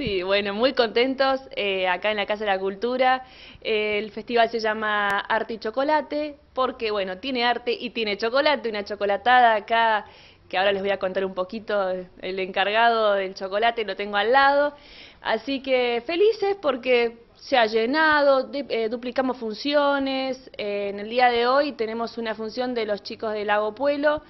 Sí, bueno, muy contentos eh, acá en la Casa de la Cultura. el festival se llama Arte y Chocolate porque, bueno, tiene arte y tiene chocolate, una chocolatada acá que ahora les voy a contar un poquito, el encargado del chocolate lo tengo al lado. Así que felices porque se ha llenado, eh, duplicamos funciones. Eh, en el día de hoy tenemos una función de los chicos del Lago Pueblo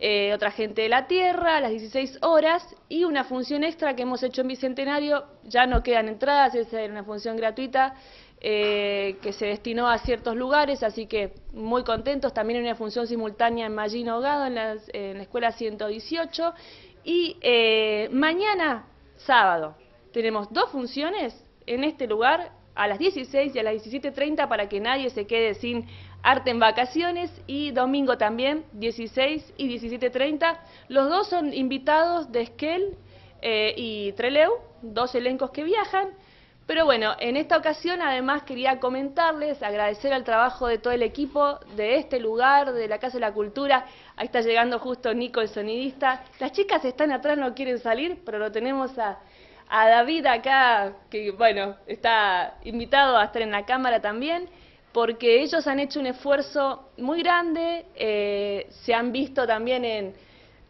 eh, otra gente de la Tierra a las 16 horas y una función extra que hemos hecho en Bicentenario, ya no quedan entradas, es una función gratuita eh, que se destinó a ciertos lugares, así que muy contentos, también una función simultánea en Magino Hogado, en, la Escuela 118, y eh, mañana, sábado, tenemos dos funciones en este lugar, a las 16 y a las 17.30 para que nadie se quede sin arte en vacaciones y domingo también 16 y 17.30. Los dos son invitados de Esquel eh, y Treleu, dos elencos que viajan. Pero bueno, en esta ocasión además quería comentarles, agradecer al trabajo de todo el equipo de este lugar, de la Casa de la Cultura. Ahí está llegando justo Nico, el sonidista. Las chicas están atrás, no quieren salir, pero lo tenemos a a David acá, que bueno, está invitado a estar en la cámara también, porque ellos han hecho un esfuerzo muy grande, eh, se han visto también en,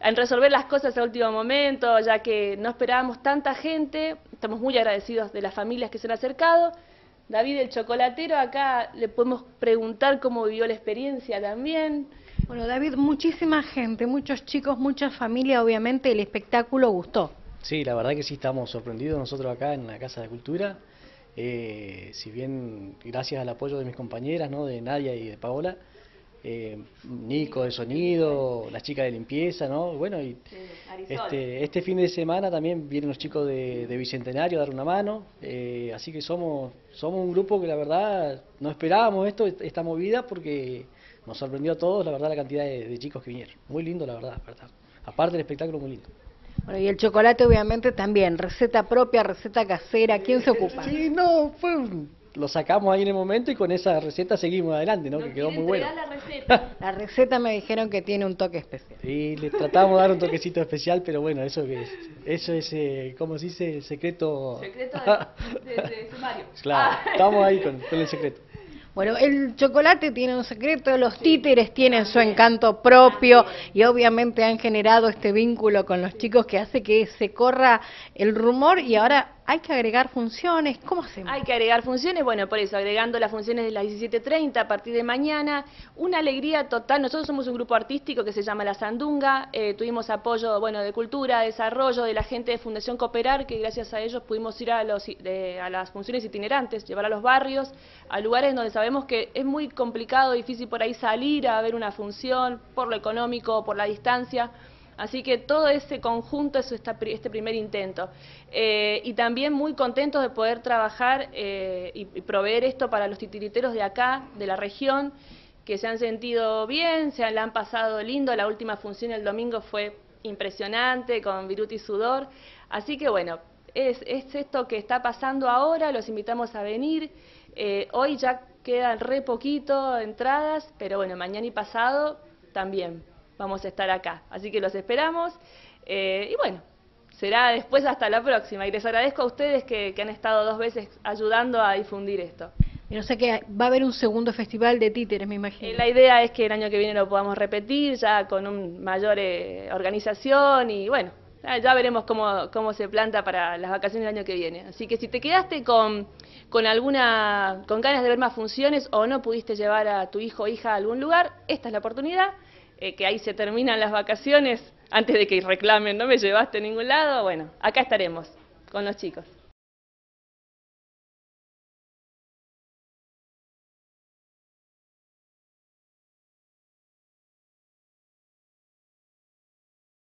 en resolver las cosas a último momento, ya que no esperábamos tanta gente, estamos muy agradecidos de las familias que se han acercado. David el chocolatero, acá le podemos preguntar cómo vivió la experiencia también. Bueno, David, muchísima gente, muchos chicos, mucha familia, obviamente el espectáculo gustó. Sí, la verdad que sí estamos sorprendidos nosotros acá en la Casa de Cultura. Eh, si bien gracias al apoyo de mis compañeras, ¿no? de Nadia y de Paola, eh, Nico de sonido, las chicas de limpieza, ¿no? Bueno, y este, este fin de semana también vienen los chicos de, Bicentenario a dar una mano, eh, así que somos, somos un grupo que la verdad no esperábamos esto, esta movida, porque nos sorprendió a todos, la verdad, la cantidad de, de chicos que vinieron. Muy lindo, la verdad, verdad. Aparte del espectáculo, muy lindo. Bueno, y el chocolate obviamente también, receta propia, receta casera, ¿quién se ocupa? Sí, no, fue lo sacamos ahí en el momento y con esa receta seguimos adelante, ¿no? que quedó muy bueno. La receta. la receta me dijeron que tiene un toque especial. Y le tratamos de dar un toquecito especial, pero bueno, eso que es, eso es, eh, ¿cómo se dice? Secreto. Secreto de, sumario. Claro, ah. estamos ahí con el secreto. Bueno, el chocolate tiene un secreto, los títeres tienen su encanto propio y obviamente han generado este vínculo con los chicos que hace que se corra el rumor y ahora hay que agregar funciones, ¿cómo hacemos? Hay que agregar funciones, bueno, por eso, agregando las funciones de las 17.30 a partir de mañana, una alegría total, nosotros somos un grupo artístico que se llama La Sandunga, eh, tuvimos apoyo, bueno, de cultura, desarrollo, de la gente de Fundación Cooperar, que gracias a ellos pudimos ir a, los, a las funciones itinerantes, llevar a los barrios, a lugares donde sabemos que es muy complicado, difícil por ahí salir a ver una función, por lo económico, por la distancia, Así que todo ese conjunto es este primer intento. Eh, y también muy contentos de poder trabajar eh, y, proveer esto para los titiriteros de acá, de la región, que se han sentido bien, se han, pasado lindo. La última función el domingo fue impresionante, con viruti sudor. Así que bueno, es, esto que está pasando ahora, los invitamos a venir. Eh, hoy ya quedan re poquito entradas, pero bueno, mañana y pasado también vamos a estar acá. Así que los esperamos eh, y bueno, será después hasta la próxima. Y les agradezco a ustedes que, han estado dos veces ayudando a difundir esto. Y no sé que va a haber un segundo festival de títeres, me imagino. Eh, la idea es que el año que viene lo podamos repetir ya con una mayor eh, organización y bueno, ya veremos cómo, cómo se planta para las vacaciones del año que viene. Así que si te quedaste con, con alguna, con ganas de ver más funciones o no pudiste llevar a tu hijo o hija a algún lugar, esta es la oportunidad. Eh, que ahí se terminan las vacaciones, antes de que reclamen, no me llevaste a ningún lado, bueno, acá estaremos con los chicos.